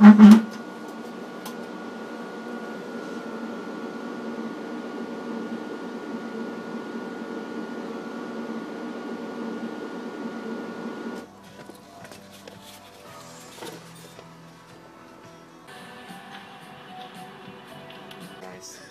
Mm-hmm. Nice.